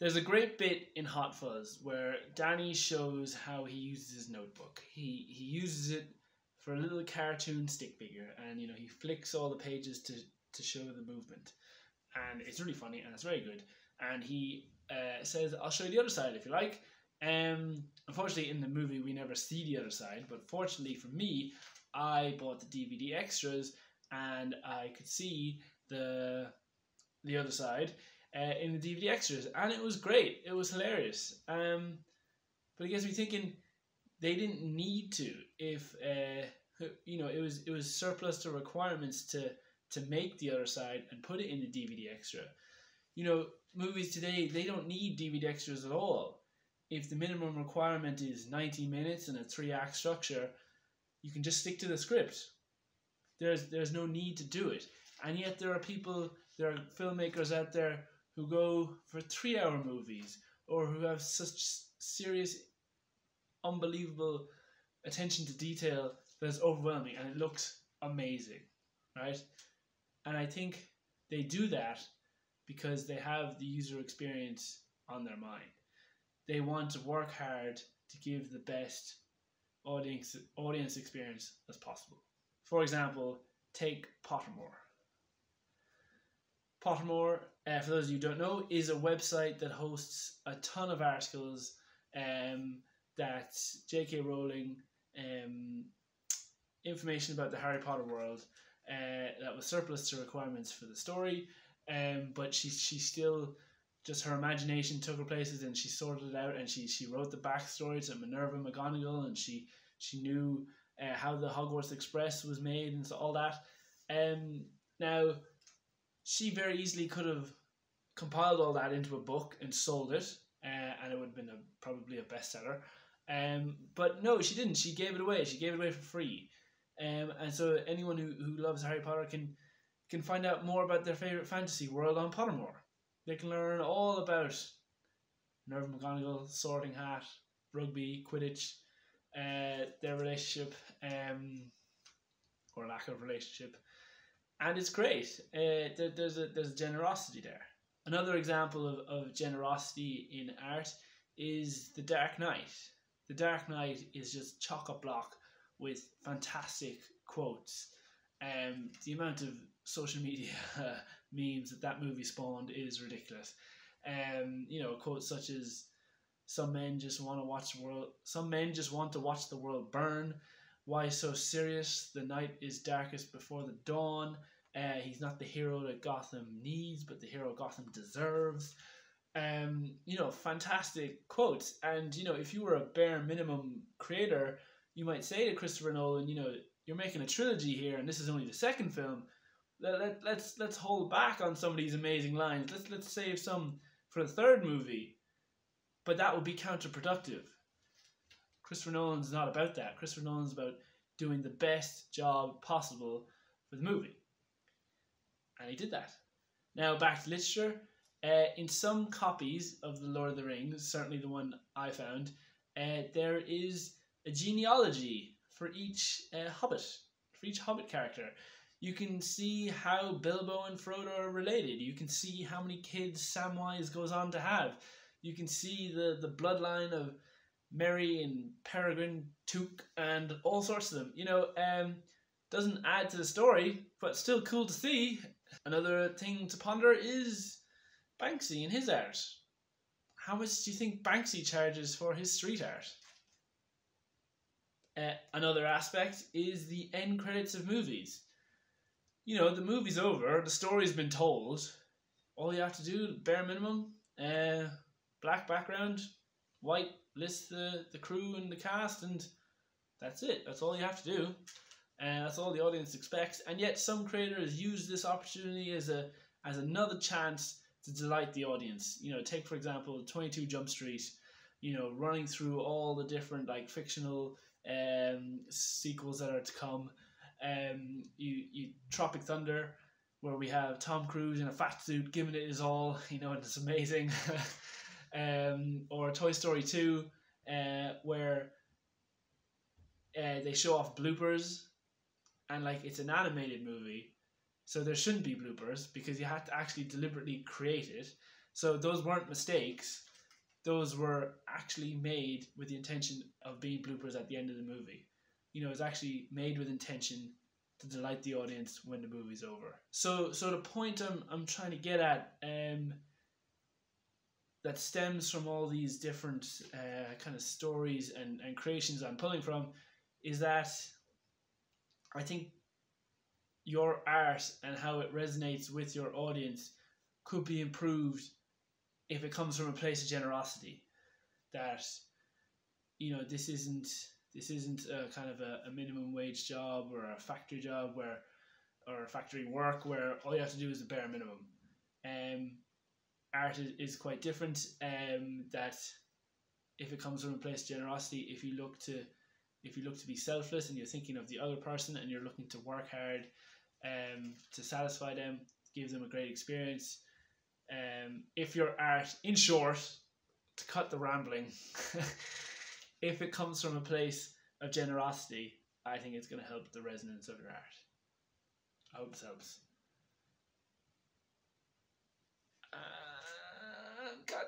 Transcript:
there's a great bit in Hot Fuzz where Danny shows how he uses his notebook. He he uses it for a little cartoon stick figure, and you know he flicks all the pages to to show the movement, and it's really funny and it's very good. And he uh, says, "I'll show you the other side if you like." Um, unfortunately, in the movie we never see the other side, but fortunately for me, I bought the DVD extras and I could see the the other side uh, in the DVD extras, and it was great. It was hilarious. Um, but it gets me thinking they didn't need to if uh, you know it was it was surplus to requirements to to make the other side and put it in the DVD extra. You know, movies today they don't need DVD extras at all. If the minimum requirement is 90 minutes and a three act structure, you can just stick to the script. There's there's no need to do it. And yet there are people, there are filmmakers out there who go for three hour movies or who have such serious, unbelievable attention to detail that is overwhelming and it looks amazing, right? And I think they do that because they have the user experience on their mind. They want to work hard to give the best audience audience experience as possible. For example, take Pottermore. Pottermore, uh, for those of you who don't know, is a website that hosts a ton of articles um, that J.K. Rowling, um, information about the Harry Potter world uh, that was surplus to requirements for the story, um, but she she still just her imagination took her places and she sorted it out and she she wrote the backstory to Minerva McGonagall and she she knew uh, how the Hogwarts Express was made and so all that. Um, now she very easily could have compiled all that into a book and sold it, uh, and it would have been a, probably a bestseller. Um, but no, she didn't. She gave it away. She gave it away for free. Um, and so anyone who, who loves Harry Potter can can find out more about their favorite fantasy world on Pottermore. They can learn all about Minerva McGonagall, Sorting Hat, rugby, Quidditch, uh, their relationship, um, or lack of relationship, and it's great. Uh, there, there's a there's generosity there. Another example of, of generosity in art is The Dark Knight. The Dark Knight is just chock a block with fantastic quotes. Um, the amount of social media memes that that movie spawned is ridiculous. Um, you know, quotes such as "Some men just want to watch the world. Some men just want to watch the world burn." Why so serious? The night is darkest before the dawn. Uh, he's not the hero that Gotham needs, but the hero Gotham deserves. Um, you know, fantastic quotes. And you know, if you were a bare minimum creator, you might say to Christopher Nolan, you know, you're making a trilogy here, and this is only the second film. Let, let, let's let's hold back on some of these amazing lines. Let's let's save some for the third movie. But that would be counterproductive. Christopher Nolan's not about that. Christopher Nolan's about doing the best job possible for the movie and he did that. Now back to literature. Uh, in some copies of the Lord of the Rings, certainly the one I found, uh, there is a genealogy for each uh, Hobbit, for each Hobbit character. You can see how Bilbo and Frodo are related. You can see how many kids Samwise goes on to have. You can see the, the bloodline of Merry and Peregrin, Took, and all sorts of them. You know, um, doesn't add to the story, but still cool to see. Another thing to ponder is Banksy and his art. How much do you think Banksy charges for his street art? Uh, another aspect is the end credits of movies. You know, the movie's over, the story's been told. All you have to do, bare minimum, uh, black background, white, list the, the crew and the cast, and that's it. That's all you have to do and that's all the audience expects. And yet, some creators use this opportunity as a as another chance to delight the audience. You know, take for example, Twenty Two Jump Street. You know, running through all the different like fictional um, sequels that are to come. Um, you you Tropic Thunder, where we have Tom Cruise in a fat suit giving it his all. You know, and it's amazing. um, or Toy Story Two, uh, where uh, they show off bloopers and like it's an animated movie, so there shouldn't be bloopers because you had to actually deliberately create it. So those weren't mistakes. Those were actually made with the intention of being bloopers at the end of the movie. You know, it's actually made with intention to delight the audience when the movie's over. So, so the point I'm I'm trying to get at, um, that stems from all these different uh, kind of stories and and creations I'm pulling from, is that I think your art and how it resonates with your audience could be improved if it comes from a place of generosity. That you know this isn't this isn't a kind of a, a minimum wage job or a factory job where or factory work where all you have to do is the bare minimum. Um art is, is quite different um that if it comes from a place of generosity if you look to if you look to be selfless and you're thinking of the other person and you're looking to work hard um, to satisfy them, give them a great experience. Um, if your art, in short, to cut the rambling, if it comes from a place of generosity, I think it's going to help the resonance of your art. I hope this helps. God